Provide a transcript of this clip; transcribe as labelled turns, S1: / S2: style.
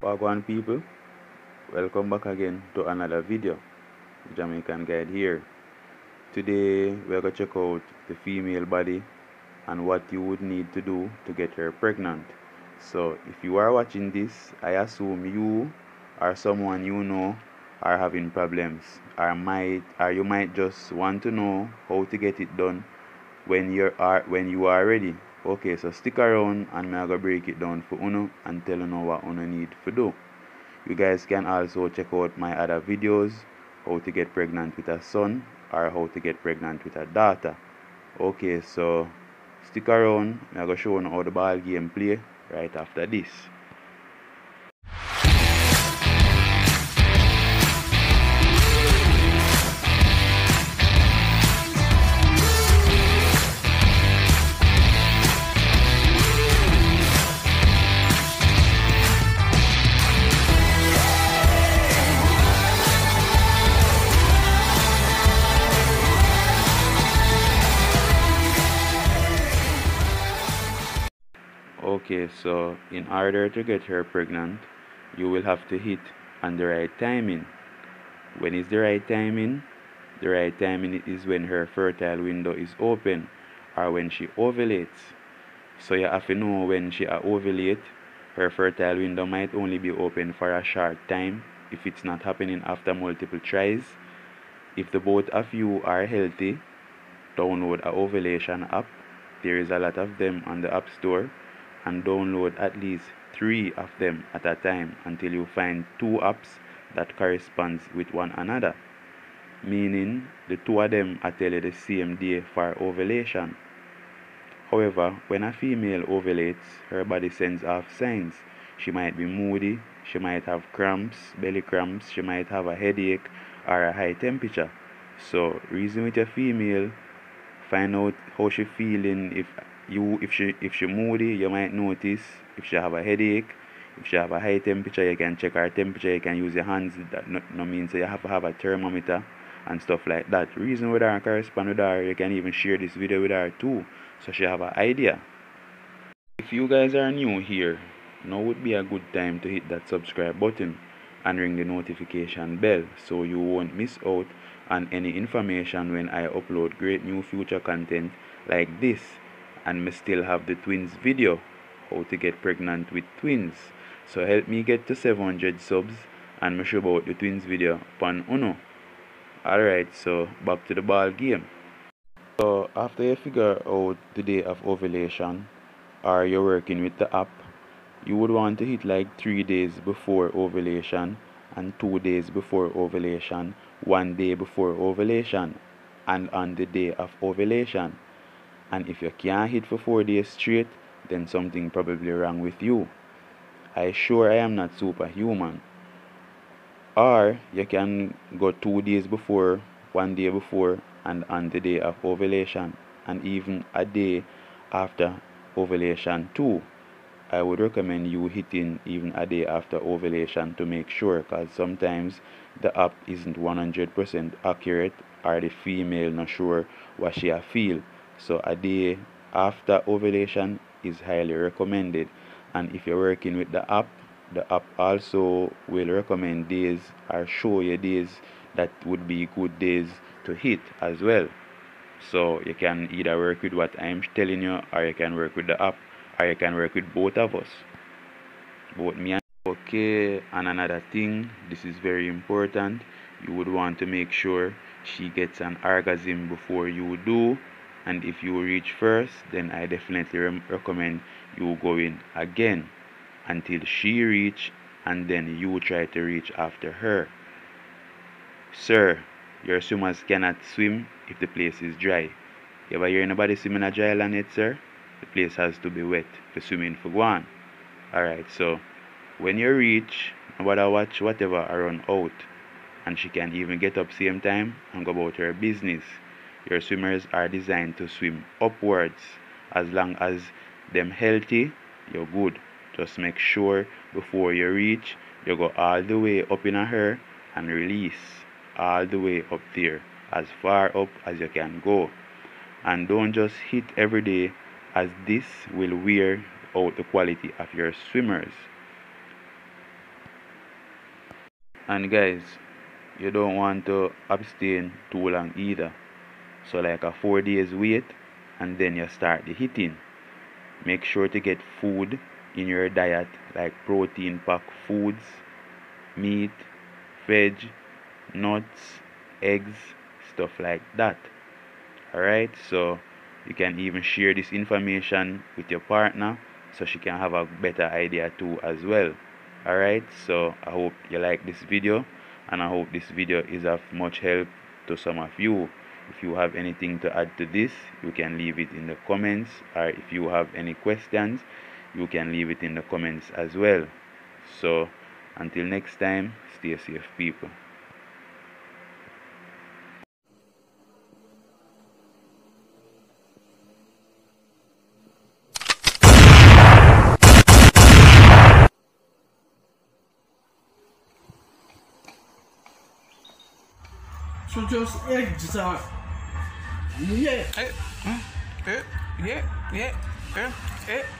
S1: Wagwan people, welcome back again to another video. Jamaican Guide here. Today we're going to check out the female body and what you would need to do to get her pregnant. So if you are watching this, I assume you or someone you know are having problems or might or you might just want to know how to get it done when you are when you are ready okay so stick around and I'm gonna break it down for uno and tell you what uno need to do. You guys can also check out my other videos how to get pregnant with a son or how to get pregnant with a daughter. Okay so stick around I'm gonna show you how the ball game play right after this Okay, so in order to get her pregnant, you will have to hit on the right timing. When is the right timing? The right timing is when her fertile window is open or when she ovulates. So you have to know when she ovulates, her fertile window might only be open for a short time if it's not happening after multiple tries. If the both of you are healthy, download a ovulation app. There is a lot of them on the app store and download at least three of them at a time until you find two apps that corresponds with one another meaning the two of them are tell you the same day for ovulation. However when a female ovulates her body sends off signs. She might be moody she might have cramps belly cramps she might have a headache or a high temperature. So reason with your female find out how she feeling. If you if she if she moody you might notice. If she have a headache if she have a high temperature you can check her temperature. You can use your hands. That no, no means you have to have a thermometer and stuff like that. Reason with her correspond with her you can even share this video with her too so she have an idea. If you guys are new here now would be a good time to hit that subscribe button and ring the notification bell so you won't miss out on any information when I upload great new future content like this. And me still have the twins video how to get pregnant with twins. So help me get to 700 subs and me show about the twins video upon uno. Alright so back to the ball game. So after you figure out the day of ovulation or you're working with the app you would want to hit like three days before ovulation and two days before ovulation one day before ovulation and on the day of ovulation. And if you can't hit for four days straight then something probably wrong with you. I sure i am not superhuman. Or you can go two days before one day before and on the day of ovulation and even a day after ovulation too i would recommend you hitting even a day after ovulation to make sure because sometimes the app isn't 100% accurate or the female not sure what she feel so a day after ovulation is highly recommended. And if you're working with the app, the app also will recommend days or show you days that would be good days to hit as well. So you can either work with what I'm telling you or you can work with the app or you can work with both of us. Both me and okay and another thing this is very important. You would want to make sure she gets an orgasm before you do and if you reach first then i definitely re- recommend you go in again until she reach and then you try to reach after her. Sir your swimmers cannot swim if the place is dry. You ever hear anybody swimming a dry land yet sir the place has to be wet for swimming for one. Alright so when you reach nobody watch whatever around out and she can even get up same time and go about her business. Your swimmers are designed to swim upwards. As long as them healthy you're good. Just make sure before you reach you go all the way up in a her and release all the way up there as far up as you can go. And don't just hit every day as this will wear out the quality of your swimmers. And guys you don't want to abstain too long either. So like a four days wait and then you start the hitting. Make sure to get food in your diet like protein pack foods meat veg nuts eggs stuff like that. Alright so you can even share this information with your partner so she can have a better idea too as well. Alright so i hope you like this video and i hope this video is of much help to some of you. If you have anything to add to this you can leave it in the comments or if you have any questions you can leave it in the comments as well. So until next time stay safe people
S2: 就就是一个
S3: 原啊，你也哎，嗯，哎，耶耶，哎哎。